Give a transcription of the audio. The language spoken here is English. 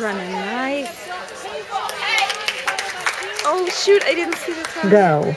running. Nice. Oh shoot, I didn't see the time. Go.